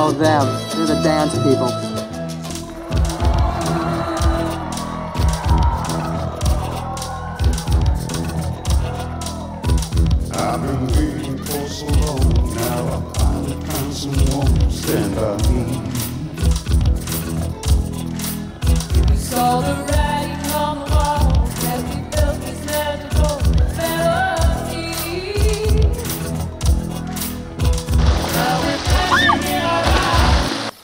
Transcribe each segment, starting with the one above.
Oh, them. They're the dance people. I've been waiting for so long now. I finally found someone stand by me. We saw the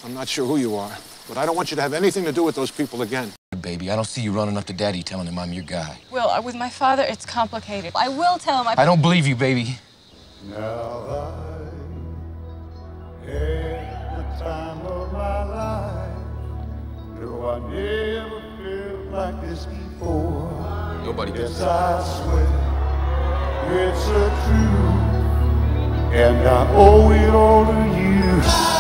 I'm not sure who you are, but I don't want you to have anything to do with those people again. Baby, I don't see you running up to daddy telling him I'm your guy. Will, uh, with my father, it's complicated. I will tell him I. I don't believe you, baby. Now I had the time of my life. No, I never felt like this before. Nobody Yes, I swear it's a truth, and I owe it all to you.